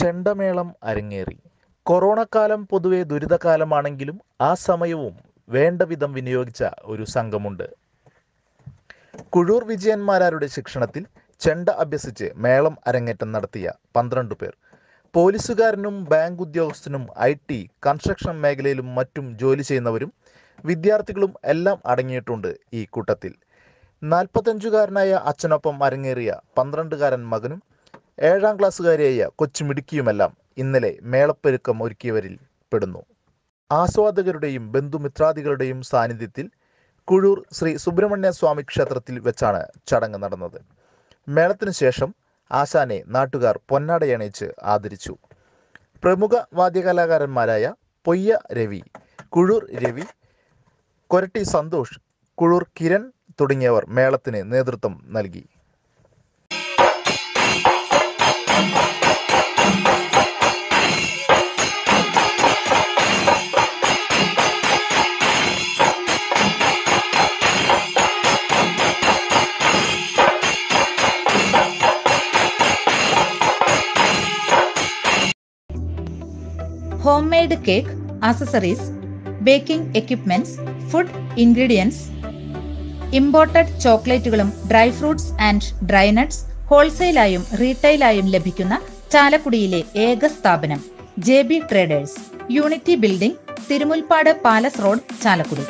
ചെണ്ടമേളം അരങ്ങേറി. കൊറോണക്കാലം പൊതുവെ ദുരിതകാലമാണെങ്കിലും ആ സമയവും വേണ്ട വിധം വിനിയോഗിച്ച ഒരു സംഘമുണ്ട്. കുഴൂർ വിജയന്മാരാരുടെ ശിക്ഷണത്തിൽ ചെണ്ട അഭ്യസിച്ച് മേളം അരങ്ങേറ്റം നടത്തിയ പന്ത്രണ്ട് പേർ. പോലീസുകാരനും ബാങ്ക് ഉദ്യോഗസ്ഥനും ഐ ടി കൺസ്ട്രക്ഷൻ മേഖലയിലും മറ്റും ജോലി ചെയ്യുന്നവരും വിദ്യാർത്ഥികളും എല്ലാം അടങ്ങിയിട്ടുണ്ട് ഈ കൂട്ടത്തിൽ. നാൽപ്പത്തഞ്ചുകാരനായ അച്ഛനൊപ്പം അരങ്ങേറിയ പന്ത്രണ്ടുകാരൻ മകനും ഏഴാം ക്ലാസ്സുകാരിയായ കൊച്ചുമിടുക്കിയുമെല്ലാം ഇന്നലെ മേളപ്പെരുക്കം ഒരുക്കിയവരിൽ പെടുന്നു. ആസ്വാദകരുടെയും ബന്ധുമിത്രാദികളുടെയും സാന്നിധ്യത്തിൽ കുഴൂർ ശ്രീ സുബ്രഹ്മണ്യ സ്വാമി ക്ഷേത്രത്തിൽ വെച്ചാണ് ചടങ്ങ് നടന്നത്. മേളത്തിനു ശേഷം ആശാനെ നാട്ടുകാർ പൊന്നാടയണിയിച്ച് ആദരിച്ചു. പ്രമുഖ വാദ്യകലാകാരന്മാരായ പൊയ്യ രവി കുഴൂർ രവി കൊരട്ടി സന്തോഷ് കുഴൂർ കിരൺ തുടങ്ങിയവർ മേളത്തിന് നേതൃത്വം നൽകി. Home made cake accessories baking equipments food ingredients imported ചോക്ലേറ്റുകളും dry fruits and dry nuts ഹോൾസെയിലായും റീറ്റെയിലായും ലഭിക്കുന്ന ചാലക്കുടിയിലെ ഏക സ്ഥാപനം J B traders unity building Thirumulpad palace road Chalakudy.